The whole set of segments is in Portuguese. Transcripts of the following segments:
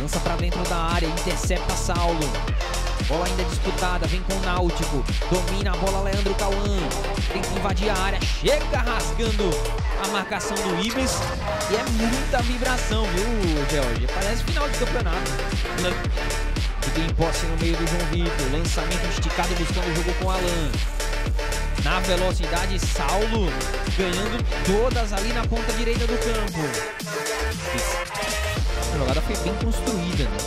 Lança pra dentro da área, intercepta Saulo. Bola ainda disputada, vem com o Náutico. Domina a bola Leandro Cauã. Tenta invadir a área, chega rasgando a marcação do Ibis. E é muita vibração, viu, George? Parece final de campeonato. Fica em posse no meio do João Vitor. Lançamento esticado buscando o jogo com Alan. Na velocidade, Saulo ganhando todas ali na ponta direita do campo. A jogada foi bem construída, né?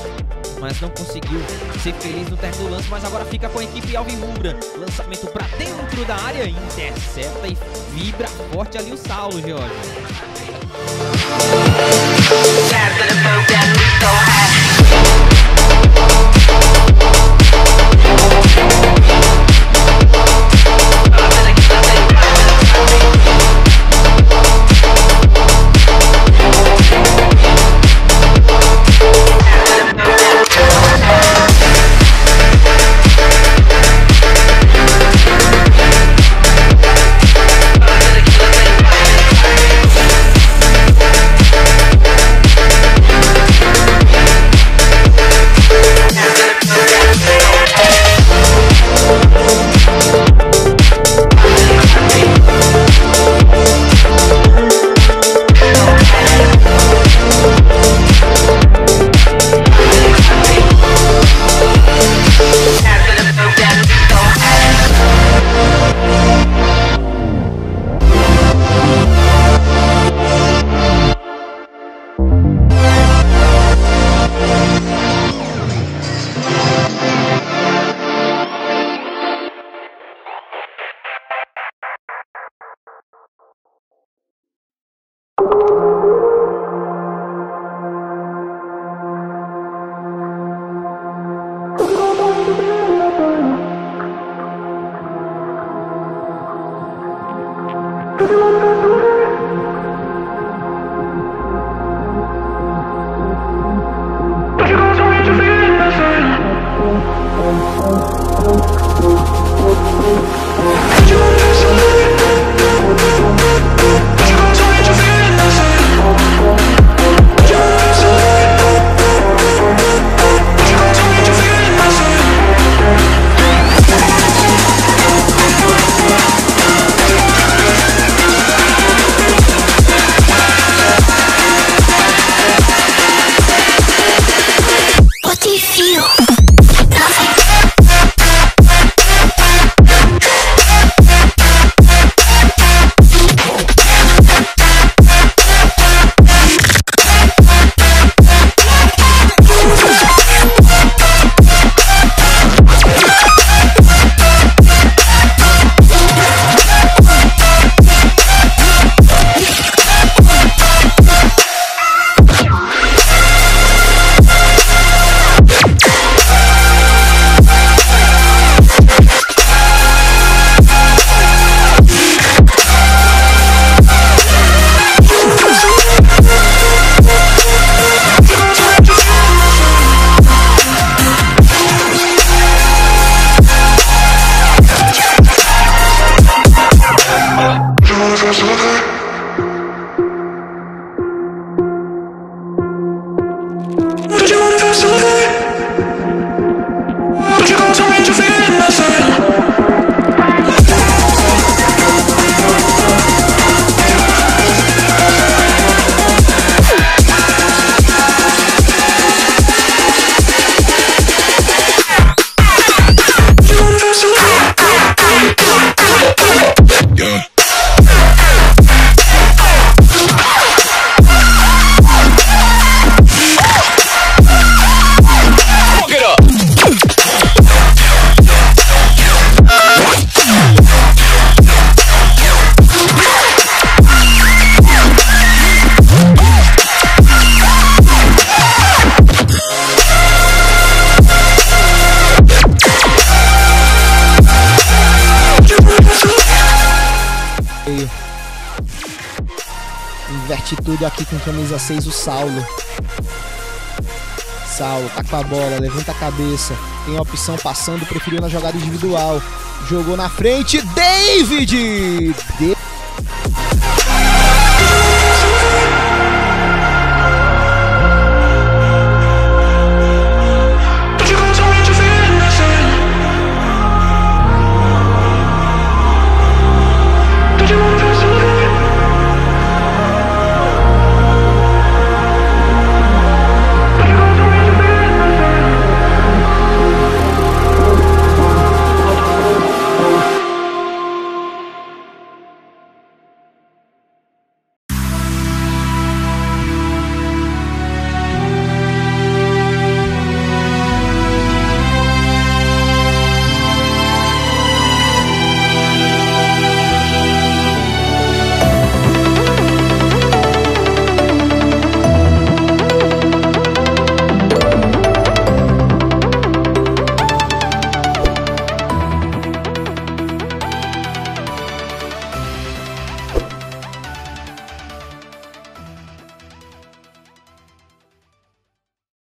Mas não conseguiu ser feliz no término do lance, mas agora fica com a equipe Alvirrubra. Lançamento pra dentro da área, intercepta e vibra forte ali o Saulo, George. Inverte tudo aqui com camisa 6, o Saulo. Saulo, tá com a bola, levanta a cabeça. Tem a opção passando, preferiu na jogada individual. Jogou na frente, David! De-